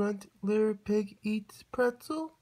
runt little pig eats pretzel?